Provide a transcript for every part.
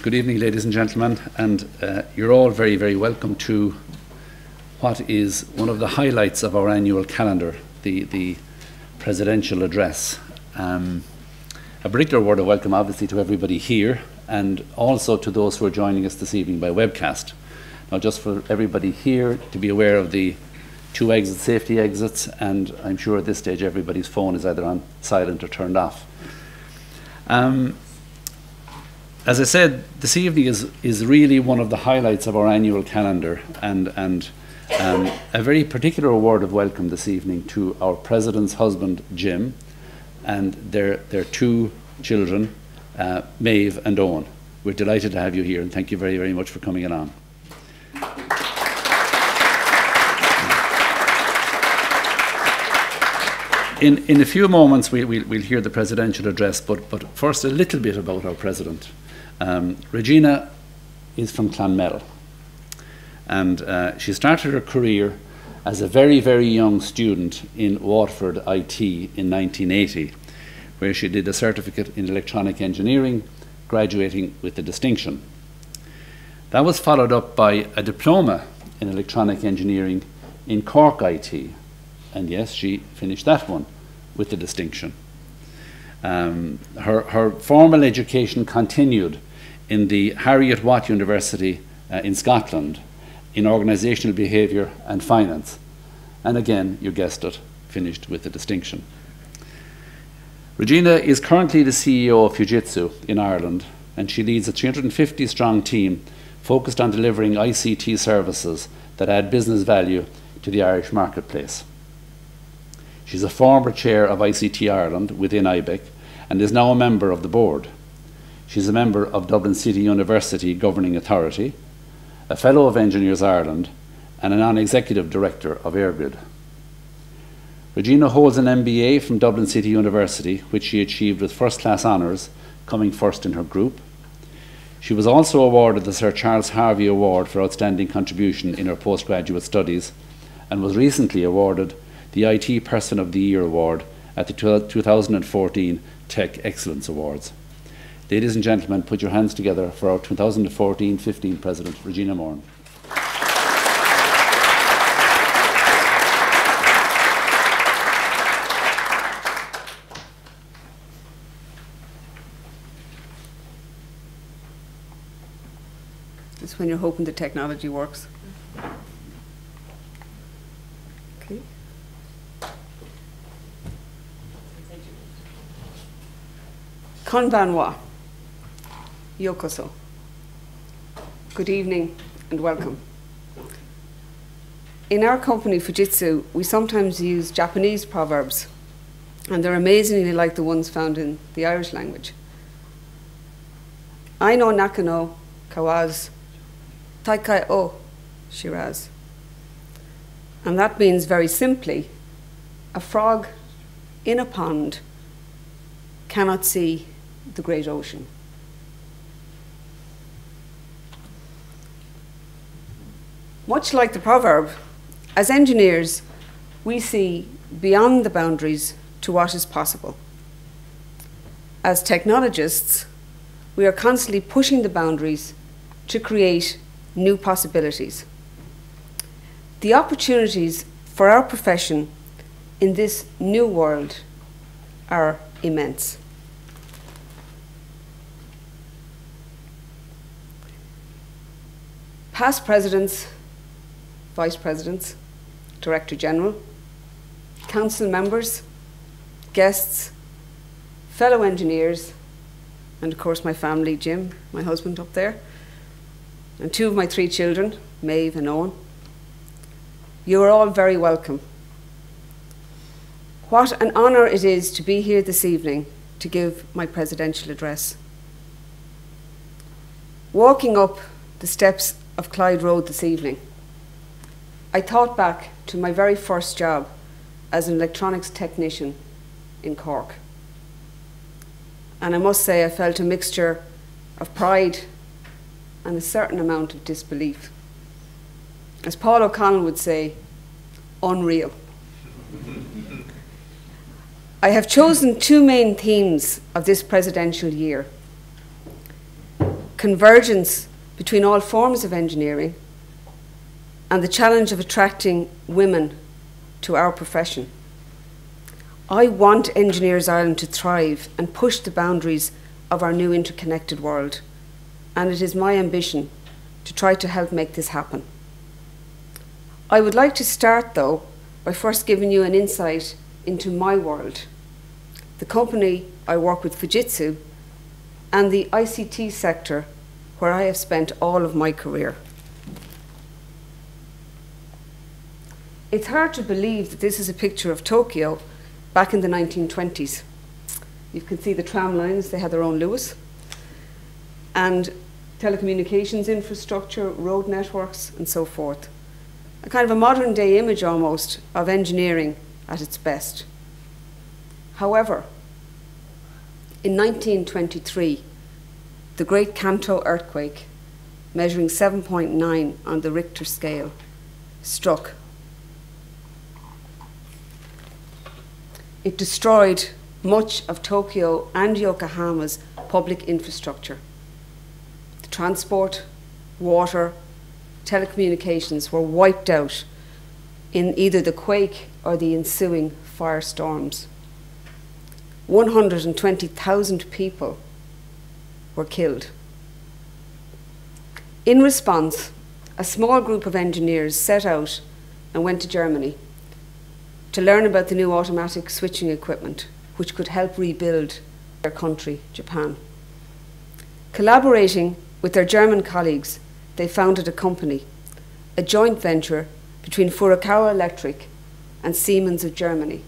Good evening, ladies and gentlemen, and uh, you're all very, very welcome to what is one of the highlights of our annual calendar, the, the presidential address. Um, a particular word of welcome, obviously, to everybody here and also to those who are joining us this evening by webcast. Now, just for everybody here to be aware of the two exit safety exits, and I'm sure at this stage everybody's phone is either on silent or turned off. Um, as I said, this evening is, is really one of the highlights of our annual calendar, and, and um, a very particular word of welcome this evening to our President's husband, Jim, and their, their two children, uh, Maeve and Owen. We're delighted to have you here, and thank you very, very much for coming along. In, in a few moments, we, will we'll hear the presidential address, but, but first, a little bit about our president. Um, Regina is from Clonmel, and uh, she started her career as a very, very young student in Waterford IT in 1980, where she did a certificate in electronic engineering, graduating with a distinction. That was followed up by a diploma in electronic engineering in Cork IT, and yes, she finished that one with a distinction. Um, her, her, formal education continued in the Heriot-Watt University uh, in Scotland in organisational behaviour and finance. And again, you guessed it, finished with a distinction. Regina is currently the CEO of Fujitsu in Ireland, and she leads a 350 strong team focused on delivering ICT services that add business value to the Irish marketplace. She's a former chair of ICT Ireland within IBEC and is now a member of the board. She's a member of Dublin City University Governing Authority, a Fellow of Engineers Ireland, and a non-executive director of EirGrid. Regina holds an MBA from Dublin City University, which she achieved with first-class honours, coming first in her group. She was also awarded the Sir Charles Harvey Award for Outstanding Contribution in her postgraduate studies, and was recently awarded the IT Person of the Year Award at the 2014 Tech Excellence Awards. Ladies and gentlemen, put your hands together for our 2014-15 President, Regina Moran. This is when you're hoping the technology works. Konbanwa, Yokoso. Good evening and welcome. In our company, Fujitsu, we sometimes use Japanese proverbs, and they're amazingly like the ones found in the Irish language. Aino nakano kawaz, taikai o shiraz. And that means very simply, a frog in a pond cannot see the great ocean. Much like the proverb, as engineers, we see beyond the boundaries to what is possible. As technologists, we are constantly pushing the boundaries to create new possibilities. The opportunities for our profession in this new world are immense. Past presidents, vice presidents, director general, council members, guests, fellow engineers, and of course my family, Jim, my husband up there, and two of my three children, Maeve and Owen. You are all very welcome. What an honour it is to be here this evening to give my presidential address. Walking up the steps of Clyde Road this evening, I thought back to my very first job as an electronics technician in Cork. And I must say, I felt a mixture of pride and a certain amount of disbelief. As Paul O'Connell would say, unreal. I have chosen two main themes of this presidential year convergence between all forms of engineering and the challenge of attracting women to our profession. I want Engineers Ireland to thrive and push the boundaries of our new interconnected world, and it is my ambition to try to help make this happen. I would like to start, though, by first giving you an insight into my world, the company I work with, Fujitsu, and the ICT sector where I have spent all of my career. It's hard to believe that this is a picture of Tokyo back in the 1920s. You can see the tram lines, they had their own Lewis. and telecommunications infrastructure, road networks, and so forth. A kind of a modern day image almost of engineering at its best. However, in 1923, the Great Kanto earthquake, measuring 7.9 on the Richter scale, struck. It destroyed much of Tokyo and Yokohama's public infrastructure. The transport, water, telecommunications were wiped out in either the quake or the ensuing firestorms. 120,000 people were killed. In response, a small group of engineers set out and went to Germany to learn about the new automatic switching equipment which could help rebuild their country, Japan. Collaborating with their German colleagues, they founded a company, a joint venture between Furukawa Electric and Siemens of Germany,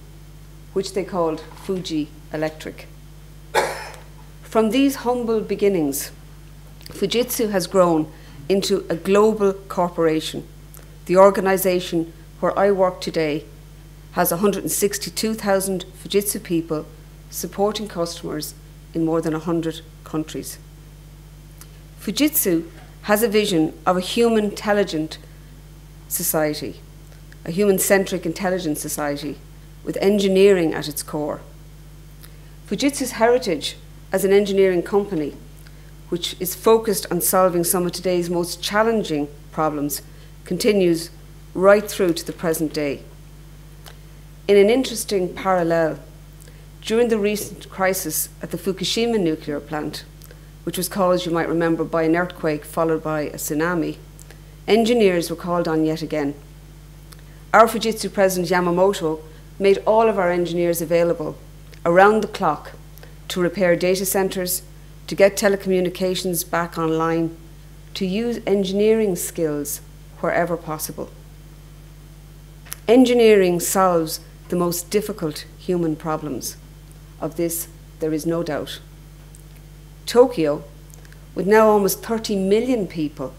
which they called Fuji Electric. From these humble beginnings, Fujitsu has grown into a global corporation. The organization where I work today has 162,000 Fujitsu people supporting customers in more than 100 countries. Fujitsu has a vision of a human intelligent society, a human centric intelligent society with engineering at its core. Fujitsu's heritage as an engineering company, which is focused on solving some of today's most challenging problems, continues right through to the present day. In an interesting parallel, during the recent crisis at the Fukushima nuclear plant, which was caused, you might remember, by an earthquake followed by a tsunami, engineers were called on yet again. Our Fujitsu president Yamamoto made all of our engineers available around the clock to repair data centres, to get telecommunications back online, to use engineering skills wherever possible. Engineering solves the most difficult human problems. Of this, there is no doubt. Tokyo, with now almost 30 million people,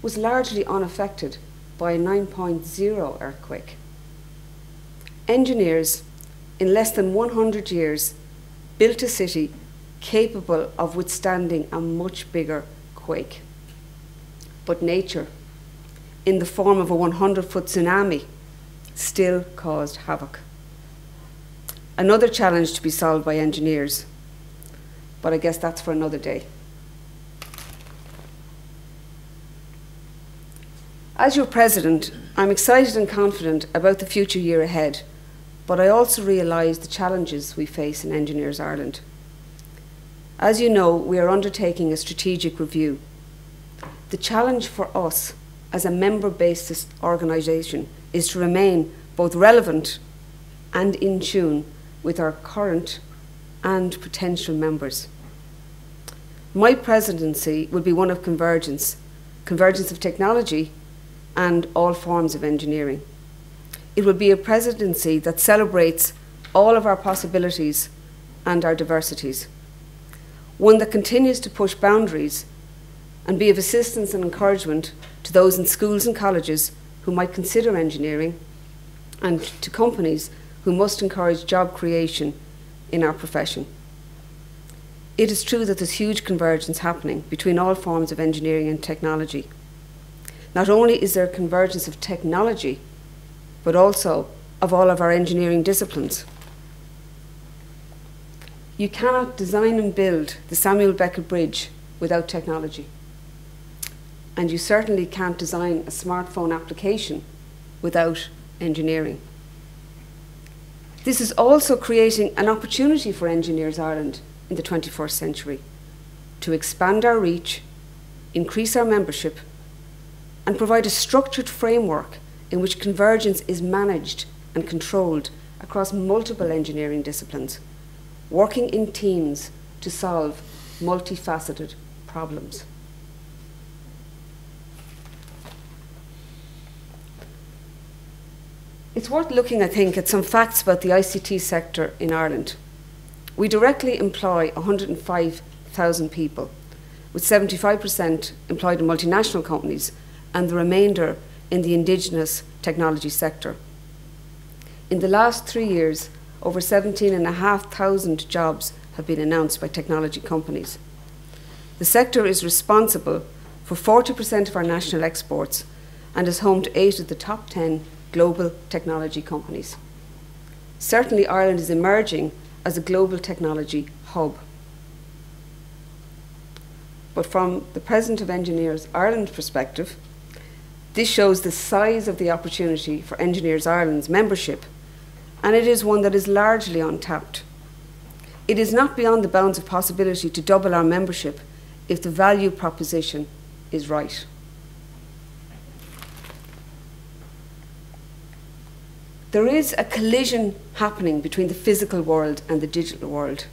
was largely unaffected by a 9.0 earthquake. Engineers, in less than 100 years, built a city capable of withstanding a much bigger quake. But nature, in the form of a 100 foot tsunami, still caused havoc. Another challenge to be solved by engineers, but I guess that's for another day. As your president, I'm excited and confident about the future year ahead, but I also realise the challenges we face in Engineers Ireland. As you know, we are undertaking a strategic review. The challenge for us as a member based organisation is to remain both relevant and in tune with our current and potential members. My presidency will be one of convergence, convergence of technology and all forms of engineering. It will be a presidency that celebrates all of our possibilities and our diversities. One that continues to push boundaries and be of assistance and encouragement to those in schools and colleges who might consider engineering and to companies who must encourage job creation in our profession. It is true that there's huge convergence happening between all forms of engineering and technology. Not only is there a convergence of technology, but also of all of our engineering disciplines. You cannot design and build the Samuel Beckett Bridge without technology. And you certainly can't design a smartphone application without engineering. This is also creating an opportunity for Engineers Ireland in the 21st century to expand our reach, increase our membership, and provide a structured framework in which convergence is managed and controlled across multiple engineering disciplines, working in teams to solve multifaceted problems. It's worth looking, I think, at some facts about the ICT sector in Ireland. We directly employ 105,000 people, with 75% employed in multinational companies and the remainder in the indigenous technology sector. In the last three years, over 17,500 jobs have been announced by technology companies. The sector is responsible for 40% of our national exports and is home to eight of the top 10 global technology companies. Certainly, Ireland is emerging as a global technology hub. But from the President of Engineers Ireland perspective, this shows the size of the opportunity for Engineers Ireland's membership, and it is one that is largely untapped. It is not beyond the bounds of possibility to double our membership if the value proposition is right. there is a collision happening between the physical world and the digital world,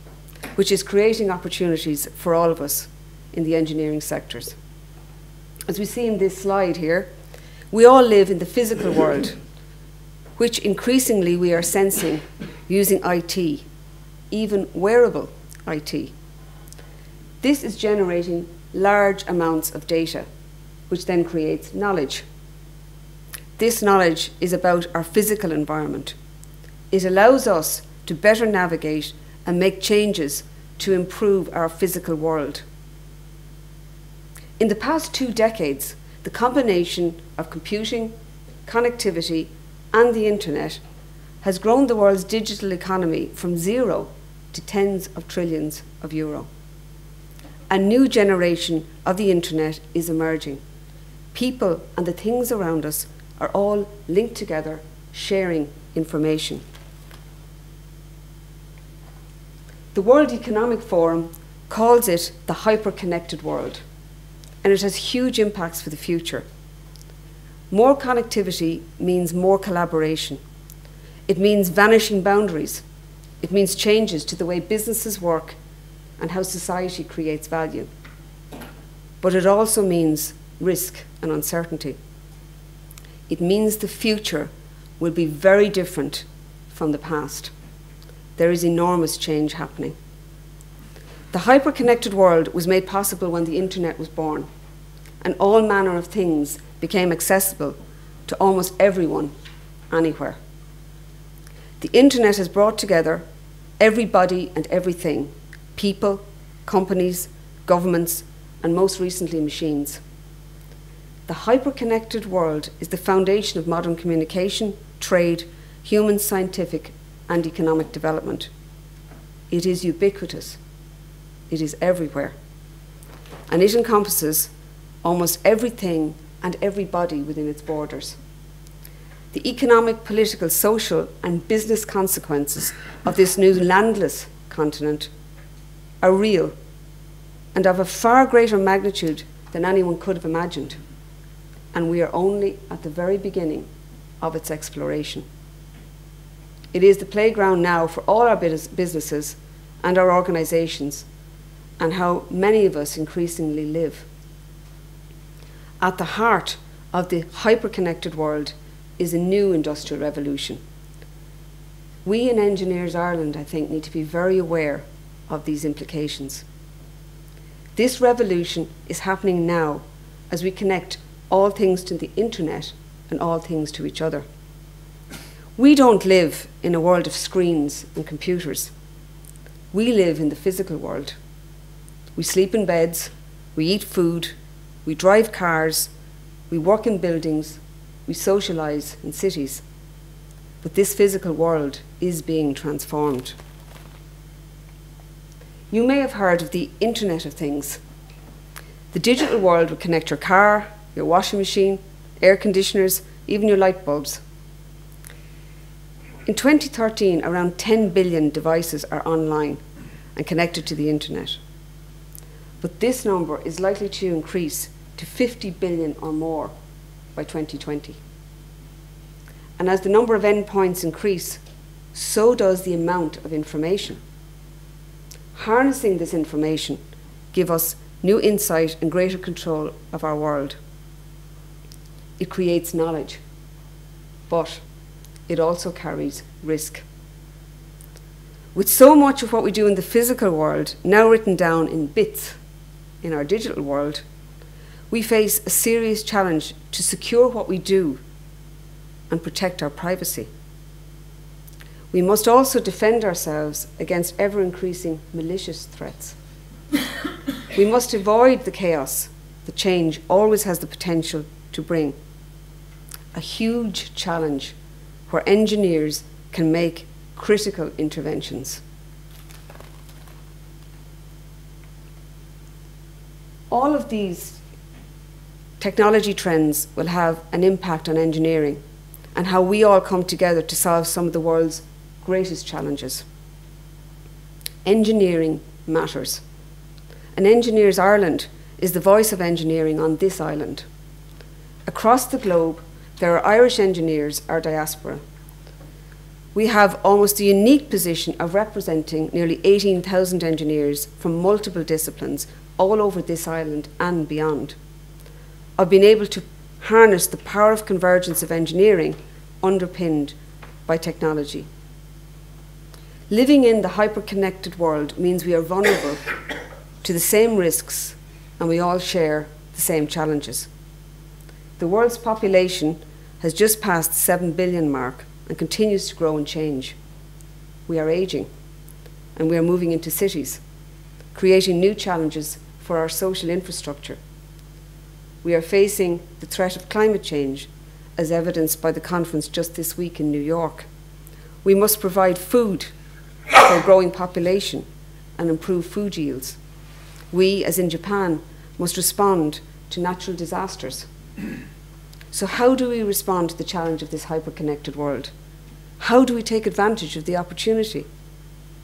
which is creating opportunities for all of us in the engineering sectors. As we see in this slide here, we all live in the physical world, which increasingly we are sensing using IT, even wearable IT. This is generating large amounts of data, which then creates knowledge. This knowledge is about our physical environment. It allows us to better navigate and make changes to improve our physical world. In the past two decades, the combination of computing, connectivity, and the internet has grown the world's digital economy from zero to tens of trillions of euro. A new generation of the internet is emerging. People and the things around us are all linked together, sharing information. The World Economic Forum calls it the hyper-connected world, and it has huge impacts for the future. More connectivity means more collaboration. It means vanishing boundaries. It means changes to the way businesses work and how society creates value. But it also means risk and uncertainty it means the future will be very different from the past. There is enormous change happening. The hyper-connected world was made possible when the internet was born, and all manner of things became accessible to almost everyone, anywhere. The internet has brought together everybody and everything people, companies, governments, and most recently, machines. The hyper-connected world is the foundation of modern communication, trade, human, scientific, and economic development. It is ubiquitous. It is everywhere. And it encompasses almost everything and everybody within its borders. The economic, political, social, and business consequences of this new landless continent are real and of a far greater magnitude than anyone could have imagined and we are only at the very beginning of its exploration. It is the playground now for all our businesses and our organisations, and how many of us increasingly live. At the heart of the hyper-connected world is a new industrial revolution. We in Engineers Ireland, I think, need to be very aware of these implications. This revolution is happening now as we connect all things to the internet and all things to each other. We don't live in a world of screens and computers. We live in the physical world. We sleep in beds, we eat food, we drive cars, we work in buildings, we socialise in cities. But this physical world is being transformed. You may have heard of the Internet of Things. The digital world will connect your car, your washing machine, air conditioners, even your light bulbs. In 2013, around 10 billion devices are online and connected to the internet. But this number is likely to increase to 50 billion or more by 2020. And as the number of endpoints increase, so does the amount of information. Harnessing this information give us new insight and greater control of our world. It creates knowledge, but it also carries risk. With so much of what we do in the physical world now written down in bits in our digital world, we face a serious challenge to secure what we do and protect our privacy. We must also defend ourselves against ever increasing malicious threats. we must avoid the chaos that change always has the potential to bring. A huge challenge where engineers can make critical interventions. All of these technology trends will have an impact on engineering and how we all come together to solve some of the world's greatest challenges. Engineering matters. And Engineers Ireland is the voice of engineering on this island. Across the globe, there are Irish engineers, our diaspora. We have almost the unique position of representing nearly 18,000 engineers from multiple disciplines all over this island and beyond. I've been able to harness the power of convergence of engineering underpinned by technology. Living in the hyper-connected world means we are vulnerable to the same risks and we all share the same challenges. The world's population has just passed the 7 billion mark and continues to grow and change. We are aging and we are moving into cities, creating new challenges for our social infrastructure. We are facing the threat of climate change, as evidenced by the conference just this week in New York. We must provide food for a growing population and improve food yields. We, as in Japan, must respond to natural disasters. So, how do we respond to the challenge of this hyper-connected world? How do we take advantage of the opportunity?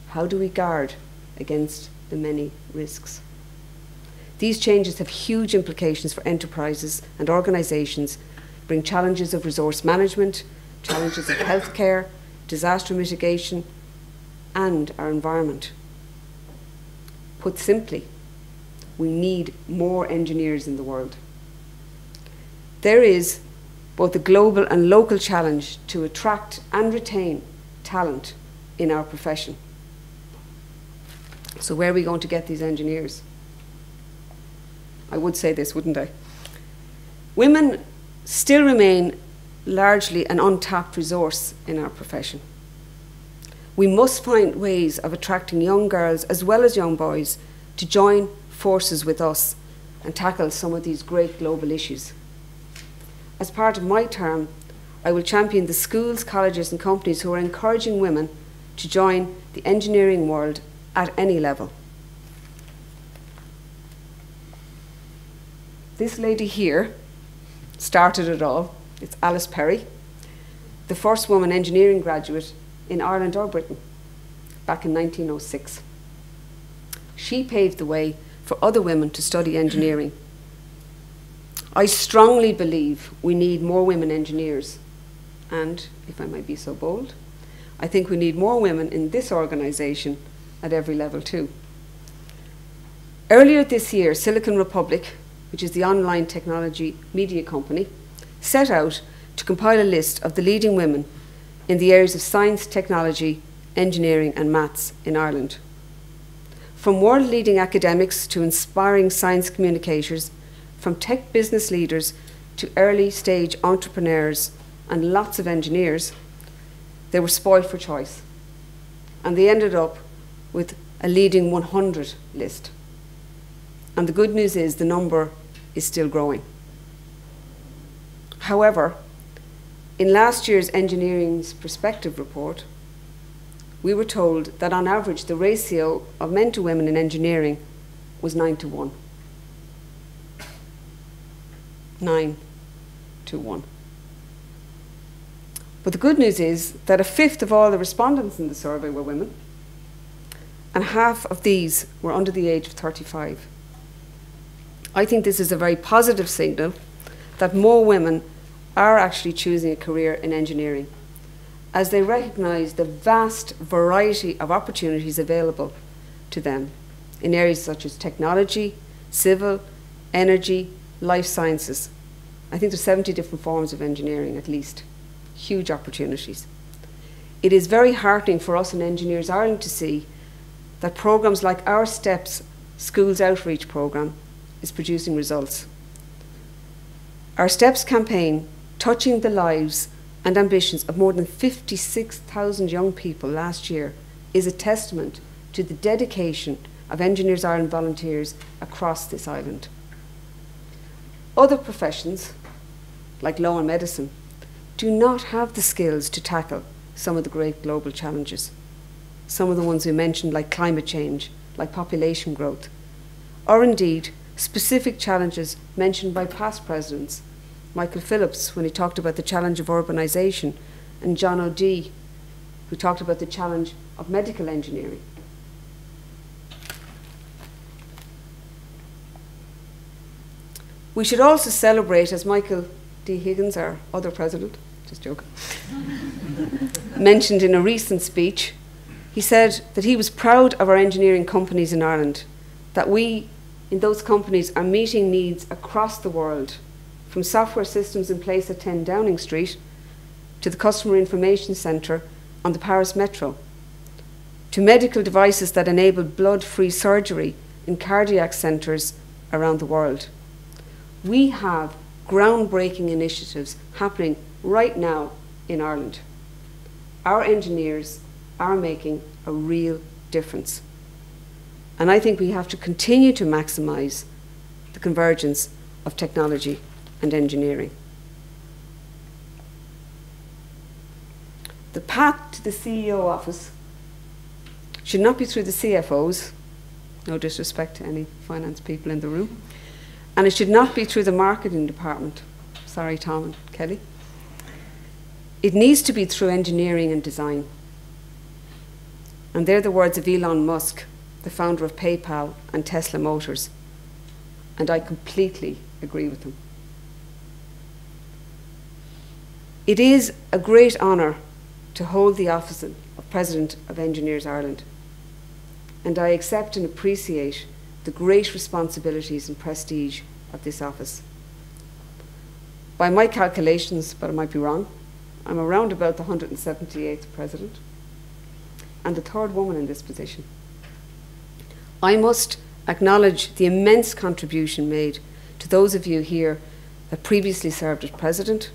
How do we guard against the many risks? These changes have huge implications for enterprises and organisations, bring challenges of resource management, challenges of healthcare, disaster mitigation, and our environment. Put simply, we need more engineers in the world. There is both a global and local challenge to attract and retain talent in our profession. So, where are we going to get these engineers? I would say this, wouldn't I? Women still remain largely an untapped resource in our profession. We must find ways of attracting young girls as well as young boys to join forces with us and tackle some of these great global issues. As part of my term, I will champion the schools, colleges, and companies who are encouraging women to join the engineering world at any level. This lady here started it all. It's Alice Perry, the first woman engineering graduate in Ireland or Britain back in 1906. She paved the way for other women to study engineering I strongly believe we need more women engineers. And, if I might be so bold, I think we need more women in this organisation at every level too. Earlier this year, Silicon Republic, which is the online technology media company, set out to compile a list of the leading women in the areas of science, technology, engineering, and maths in Ireland. From world leading academics to inspiring science communicators from tech business leaders to early stage entrepreneurs and lots of engineers, they were spoiled for choice. And they ended up with a leading 100 list. And the good news is the number is still growing. However, in last year's Engineering's Perspective report, we were told that on average the ratio of men to women in engineering was 9 to 1. 9 to 1. But the good news is that a fifth of all the respondents in the survey were women, and half of these were under the age of 35. I think this is a very positive signal that more women are actually choosing a career in engineering as they recognise the vast variety of opportunities available to them in areas such as technology, civil, energy, life sciences. I think there's 70 different forms of engineering at least. Huge opportunities. It is very heartening for us in Engineers Ireland to see that programs like our STEPS Schools Outreach Programme is producing results. Our STEPS campaign, touching the lives and ambitions of more than 56,000 young people last year, is a testament to the dedication of Engineers Ireland volunteers across this island. Other professions, like law and medicine, do not have the skills to tackle some of the great global challenges. Some of the ones we mentioned, like climate change, like population growth, or indeed specific challenges mentioned by past presidents, Michael Phillips when he talked about the challenge of urbanisation, and John O'Dea, who talked about the challenge of medical engineering. We should also celebrate, as Michael D. Higgins, our other president, just joking, mentioned in a recent speech, he said that he was proud of our engineering companies in Ireland, that we in those companies are meeting needs across the world, from software systems in place at 10 Downing Street to the Customer Information Centre on the Paris Metro, to medical devices that enable blood free surgery in cardiac centres around the world. We have groundbreaking initiatives happening right now in Ireland. Our engineers are making a real difference. And I think we have to continue to maximise the convergence of technology and engineering. The path to the CEO office should not be through the CFOs, no disrespect to any finance people in the room, and it should not be through the marketing department. Sorry, Tom and Kelly. It needs to be through engineering and design. And they're the words of Elon Musk, the founder of PayPal and Tesla Motors. And I completely agree with them. It is a great honour to hold the office of President of Engineers Ireland. And I accept and appreciate the great responsibilities and prestige of this office. By my calculations, but I might be wrong, I'm around about the 178th president and the third woman in this position. I must acknowledge the immense contribution made to those of you here that previously served as president,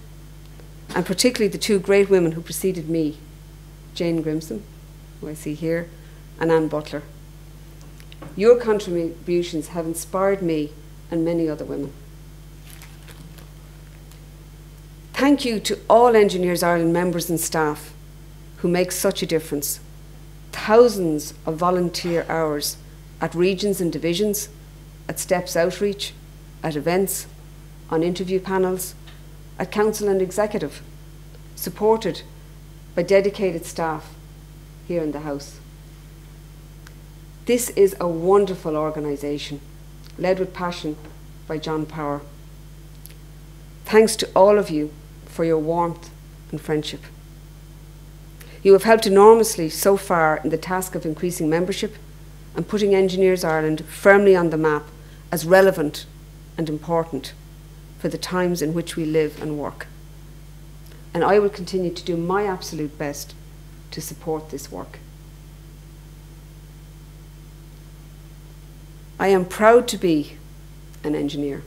and particularly the two great women who preceded me, Jane Grimson, who I see here, and Anne Butler. Your contributions have inspired me and many other women. Thank you to all Engineers Ireland members and staff who make such a difference. Thousands of volunteer hours at regions and divisions, at STEPS outreach, at events, on interview panels, at council and executive, supported by dedicated staff here in the House. This is a wonderful organisation, led with passion by John Power. Thanks to all of you for your warmth and friendship. You have helped enormously so far in the task of increasing membership and putting Engineers Ireland firmly on the map as relevant and important for the times in which we live and work. And I will continue to do my absolute best to support this work. I am proud to be an engineer.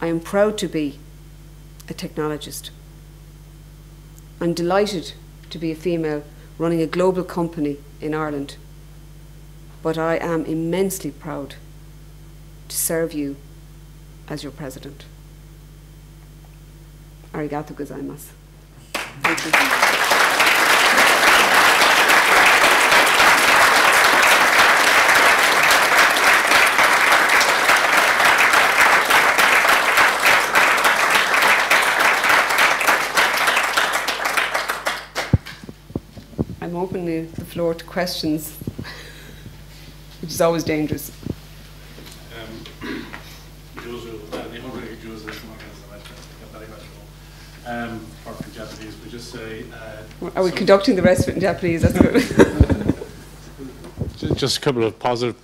I am proud to be a technologist. I'm delighted to be a female running a global company in Ireland, but I am immensely proud to serve you as your president. Arigato gozaimasu. Thank you. Opening the floor to questions, which is always dangerous. Um, or for Japanese, we just say. Uh, Are we conducting the rest of it in Japanese? That's good. just a couple of positive,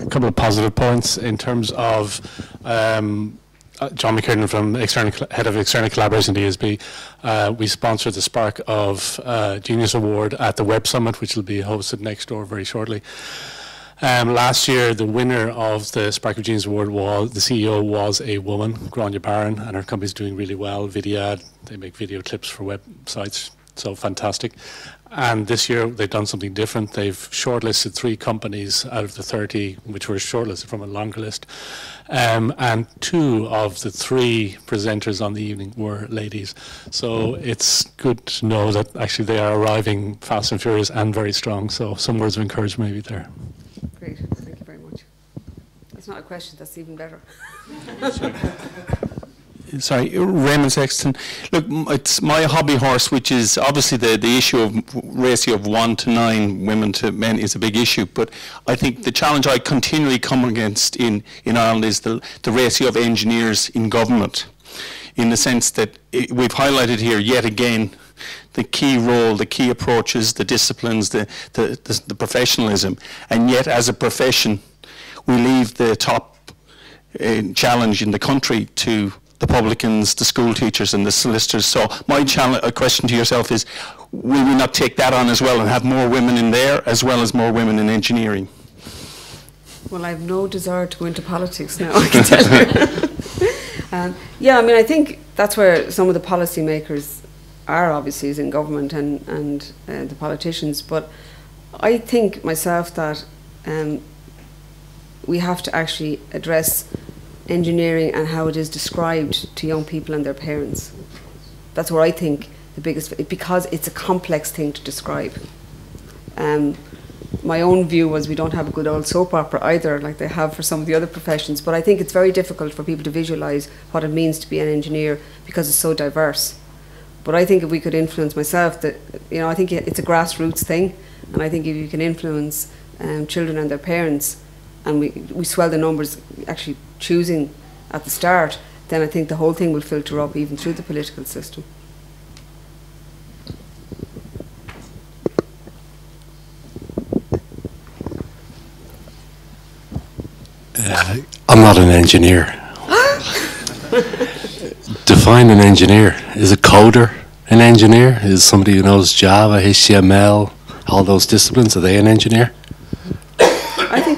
a couple of positive points in terms of um, uh, John McKiernan from external, head of external collaboration at DSB. Uh, we sponsored the Spark of uh, Genius Award at the Web Summit, which will be hosted next door very shortly. Um, last year, the winner of the Spark of Genius Award was the CEO was a woman, Grania Barron, and her company's doing really well. Vidiad, they make video clips for websites, so fantastic. And this year they've done something different. They've shortlisted three companies out of the 30, which were shortlisted from a longer list. Um, and two of the three presenters on the evening were ladies. So it's good to know that actually they are arriving fast and furious and very strong. So some words of encouragement maybe there. Great, thank you very much. That's not a question, that's even better. Sorry, Raymond Sexton. Look, it's my hobby horse, which is obviously the, the issue of ratio of one to nine women to men is a big issue. But I think the challenge I continually come against in, in Ireland is the, the ratio of engineers in government, in the sense that it, we've highlighted here yet again the key role, the key approaches, the disciplines, the, the, the, the professionalism. And yet, as a profession, we leave the top uh, challenge in the country to the publicans, the school teachers and the solicitors. So my question to yourself is, will we not take that on as well and have more women in there as well as more women in engineering? Well, I have no desire to go into politics now, I can tell you. um, yeah, I mean, I think that's where some of the policymakers are obviously is in government and, and uh, the politicians. But I think myself that um, we have to actually address engineering and how it is described to young people and their parents. That's where I think the biggest, because it's a complex thing to describe. Um, my own view was we don't have a good old soap opera either, like they have for some of the other professions. But I think it's very difficult for people to visualise what it means to be an engineer because it's so diverse. But I think if we could influence myself, that you know, I think it's a grassroots thing, and I think if you can influence um, children and their parents, and we we swell the numbers actually choosing at the start, then I think the whole thing will filter up even through the political system. Uh, I'm not an engineer. define an engineer. Is a coder an engineer? Is somebody who knows Java, HTML, all those disciplines? Are they an engineer?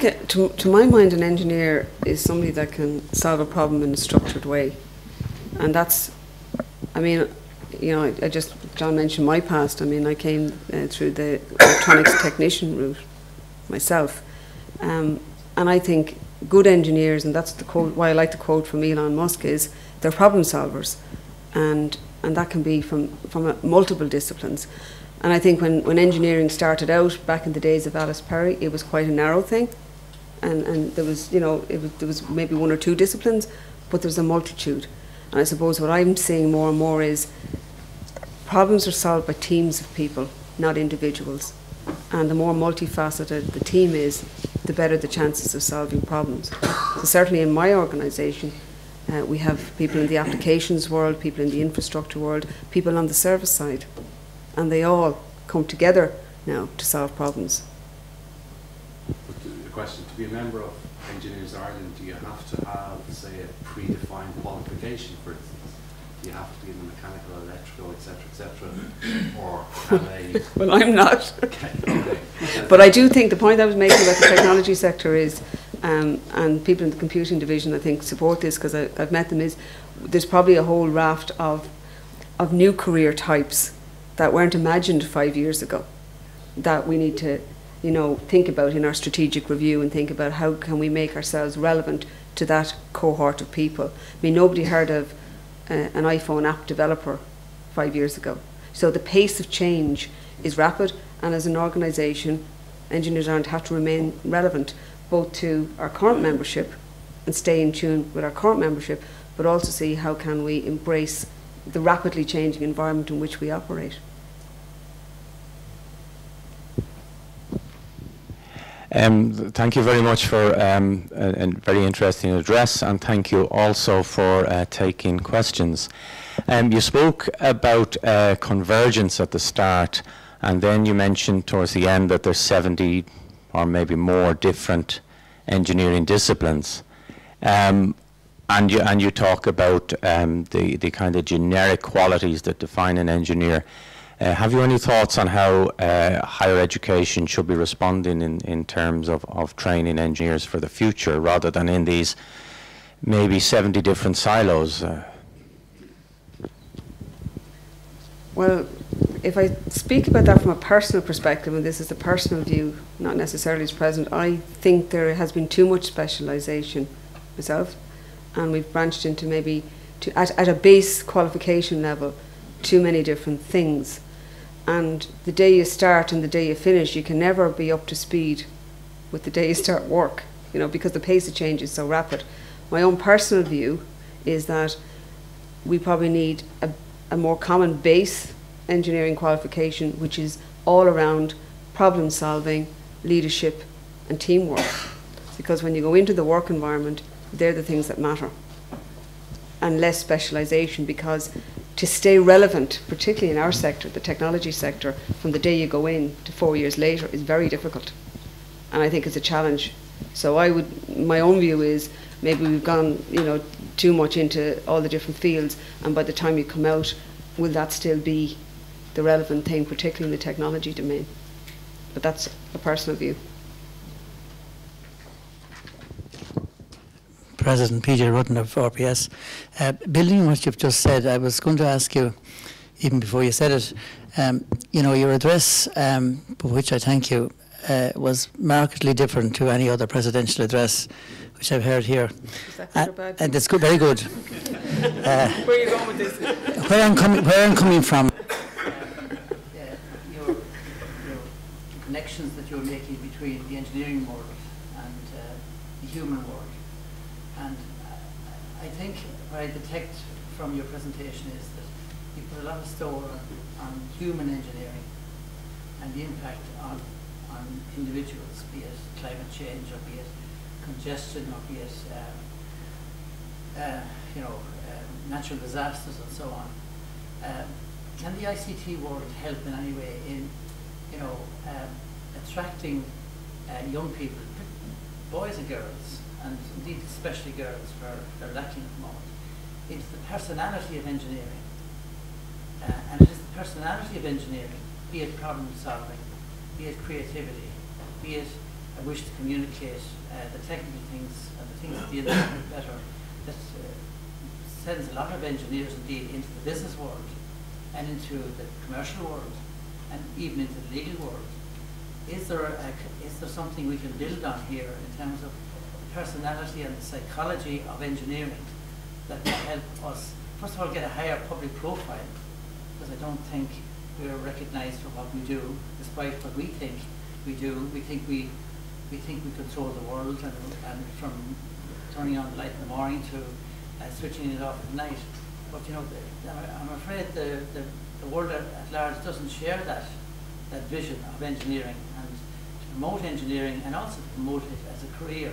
It, to, to my mind, an engineer is somebody that can solve a problem in a structured way. And that's, I mean, you know, I, I just, John mentioned my past. I mean, I came uh, through the electronics technician route myself. Um, and I think good engineers, and that's the quote, why I like the quote from Elon Musk, is they're problem solvers, and and that can be from from a, multiple disciplines. And I think when, when engineering started out back in the days of Alice Perry, it was quite a narrow thing, and and there was you know it was, there was maybe one or two disciplines, but there's a multitude. And I suppose what I'm seeing more and more is problems are solved by teams of people, not individuals. And the more multifaceted the team is, the better the chances of solving problems. So certainly in my organisation, uh, we have people in the applications world, people in the infrastructure world, people on the service side, and they all come together now to solve problems. Question, to be a member of Engineers Ireland, do you have to have, say, a predefined qualification, for instance? Do you have to be in the mechanical, electrical, etc., etc., or can they? well, I'm not. okay. but I do think the point I was making about the technology sector is um, and people in the computing division, I think, support this because I've met them, is there's probably a whole raft of, of new career types that weren't imagined five years ago that we need to, you know, think about in our strategic review and think about how can we make ourselves relevant to that cohort of people. I mean, nobody heard of uh, an iPhone app developer five years ago. So the pace of change is rapid, and as an organisation, engineers aren't have to remain relevant both to our current membership and stay in tune with our current membership, but also see how can we embrace the rapidly changing environment in which we operate. Um, th- thank you very much for um, a, a very interesting address, and thank you also for uh, taking questions. Um, you spoke about uh, convergence at the start, and then you mentioned towards the end that there's 70 or maybe more different engineering disciplines. Um, and you and you talk about um, the the kind of generic qualities that define an engineer. Uh, have you any thoughts on how uh, higher education should be responding in, in terms of, of training engineers for the future rather than in these maybe 70 different silos? Uh, Well, if I speak about that from a personal perspective, and this is a personal view, not necessarily as president, I think there has been too much specialisation myself, and we've branched into maybe to, at, at a base qualification level too many different things. And the day you start and the day you finish, you can never be up to speed with the day you start work, you know, because the pace of change is so rapid. My own personal view is that we probably need a, a more common base engineering qualification, which is all around problem solving, leadership, and teamwork. Because when you go into the work environment, they're the things that matter. And less specialisation, because to stay relevant, particularly in our sector, the technology sector, from the day you go in to four years later is very difficult. And I think it's a challenge. So I would, my own view is maybe we've gone, you know, too much into all the different fields, and by the time you come out, will that still be the relevant thing, particularly in the technology domain? But that's a personal view. President PJ Rudden of RPS. Uh, building on what you've just said, I was going to ask you, even before you said it, um, you know, your address, um, for which I thank you, uh, was markedly different to any other presidential address which I've heard here. Is that good Uh, or bad? and it's good, very good. Where are you going with this? Where I'm coming, where I'm coming from. your, your connections that you're making between the engineering world and uh, the human world. And uh, I think what I detect from your presentation is that you put a lot of store on, human engineering and the impact on, on individuals, be it climate change or be it congestion or be it um, uh, you know, um, natural disasters and so on. Um, can the ICT world help in any way in, you know, um, attracting uh, young people, boys and girls, and indeed especially girls, where they're lacking at the moment, into the personality of engineering? Uh, and it is the personality of engineering, be it problem solving, be it creativity, be it a wish to communicate uh, the technical things and the things of the internet better, that uh, sends a lot of engineers indeed into the business world and into the commercial world and even into the legal world. Is there, a, is there something we can build on here in terms of personality and the psychology of engineering that will help us, first of all, get a higher public profile? Because I don't think we're recognized for what we do, despite what we think we do. We think we, we think we control the world and, and from turning on the light in the morning to uh, switching it off at night. But you know, I'm afraid the, the, the world at, at large doesn't share that, that vision of engineering and to promote engineering and also to promote it as a career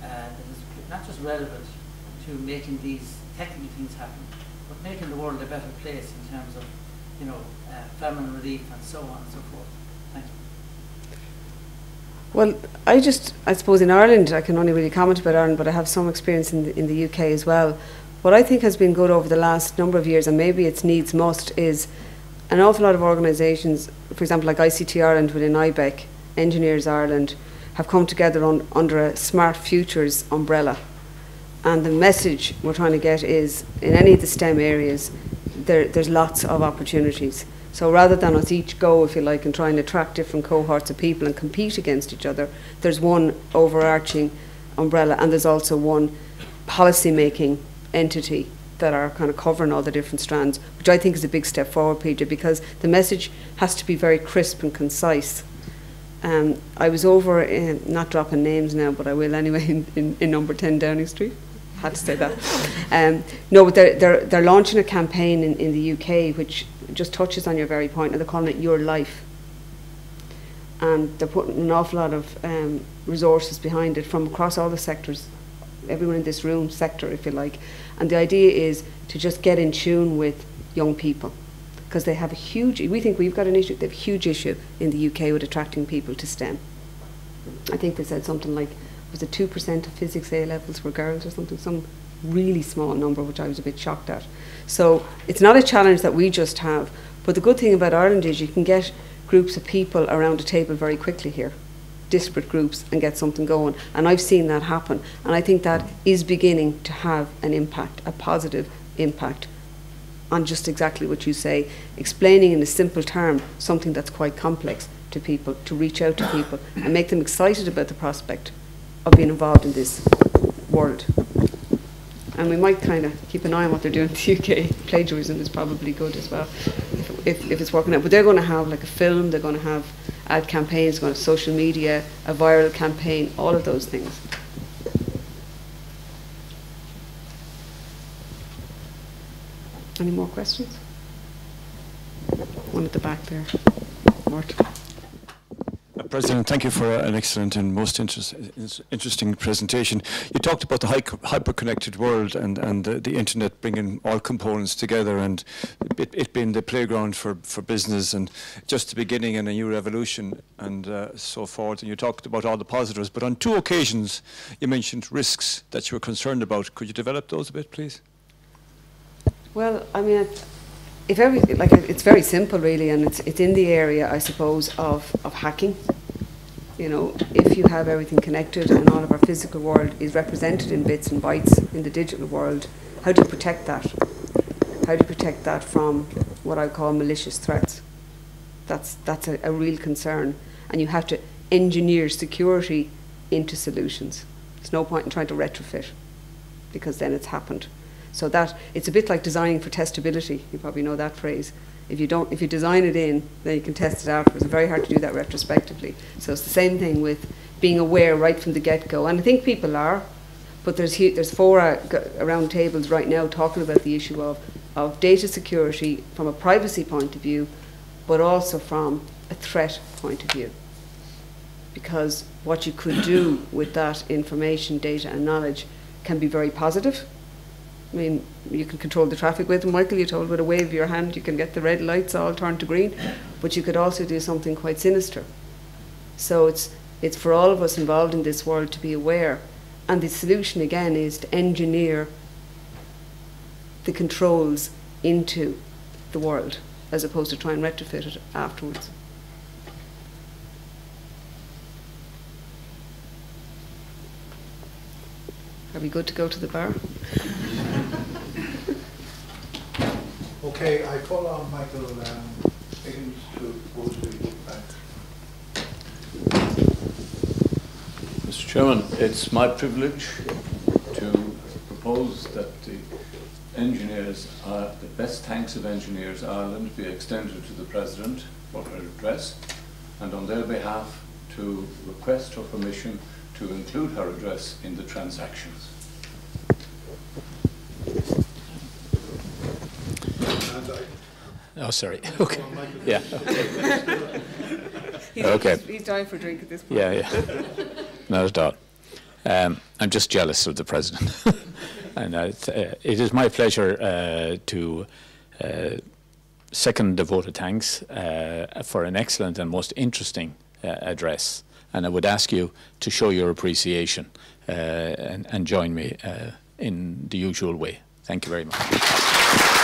that is not just relevant to making these technical things happen, but making the world a better place in terms of, you know, uh, famine relief and so on and so forth. Thank you. Well, I just, I suppose in Ireland, I can only really comment about Ireland, but I have some experience in the, in the UK as well. What I think has been good over the last number of years, and maybe it's needs must, is an awful lot of organisations, for example, like ICT Ireland within IBEC, Engineers Ireland, have come together on, under a Smart Futures umbrella. And the message we're trying to get is in any of the STEM areas, there, there's lots of opportunities. So rather than us each go, if you like, and try and attract different cohorts of people and compete against each other, there's one overarching umbrella and there's also one policy making entity that are kind of covering all the different strands, which I think is a big step forward, PJ, because the message has to be very crisp and concise. Um, I was over, in, not dropping names now, but I will anyway, in, in, in number 10 Downing Street. Had to say that. Um, no, but they're, they're, they're launching a campaign in, in the UK which just touches on your very point, and they're calling it Your Life. and they're putting an awful lot of um, resources behind it from across all the sectors, everyone in this room sector, if you like. And the idea is to just get in tune with young people because they have a huge, we think we've got an issue, they have a huge issue in the UK with attracting people to STEM. I think they said something like, was it 2% of physics A levels were girls or something, some really small number, which I was a bit shocked at. So it's not a challenge that we just have, but the good thing about Ireland is you can get groups of people around a table very quickly here, disparate groups, and get something going. And I've seen that happen. And I think that is beginning to have an impact, a positive impact on just exactly what you say, explaining in a simple term something that's quite complex to people, to reach out to people and make them excited about the prospect of being involved in this world. And we might kind of keep an eye on what they're doing in the UK. Plagiarism is probably good as well, if, if, if it's working out. But they're going to have like a film, they're going to have ad campaigns, going to have social media, a viral campaign, all of those things. Any more questions? One at the back there. Martin. Uh, President, thank you for an excellent and most interest, interesting presentation. You talked about the hyper-connected world and, and the, the, internet bringing all components together and it, it, being the playground for, for business and just the beginning and a new revolution and uh, so forth. And you talked about all the positives, but on two occasions you mentioned risks that you were concerned about. Could you develop those a bit, please? Well, I mean, if every like it's very simple really, and it's it's in the area, I suppose, of of hacking. You know, if you have everything connected and all of our physical world is represented in bits and bytes in the digital world, how do you protect that? How do you protect that from what I call malicious threats? That's that's a, a real concern, and you have to engineer security into solutions. There's no point in trying to retrofit, because then it's happened. So that it's a bit like designing for testability. You probably know that phrase. If you don't, if you design it in, then you can test it afterwards. It's very hard to do that retrospectively. So it's the same thing with being aware right from the get-go. And I think people are, but there's there's four uh, around tables right now talking about the issue of of data security from a privacy point of view, but also from a threat point of view. Because what you could do with that information, data, and knowledge can be very positive I mean, you can control the traffic with them. Michael, you told with a wave of your hand you can get the red lights all turned to green, but you could also do something quite sinister. So it's, it's for all of us involved in this world to be aware. And the solution, again, is to engineer the controls into the world as opposed to try and retrofit it afterwards. Are we good to go to the bar? Okay, I call on Michael um, Higgins to go to the. Mr. Chairman, it's my privilege to propose that the engineers, uh, the best tanks of Engineers Ireland be extended to the President for her address and on their behalf to request her permission to include her address in the transactions. Oh, sorry. Okay. Yeah. he's, okay. He's, he's dying for a drink at this point. Yeah, yeah. Not at all. Um, I'm just jealous of the president. and uh, it is my pleasure uh, to uh, second the vote of thanks uh, for an excellent and most interesting uh, address. And I would ask you to show your appreciation uh, and, and, join me in the usual way. Thank you very much.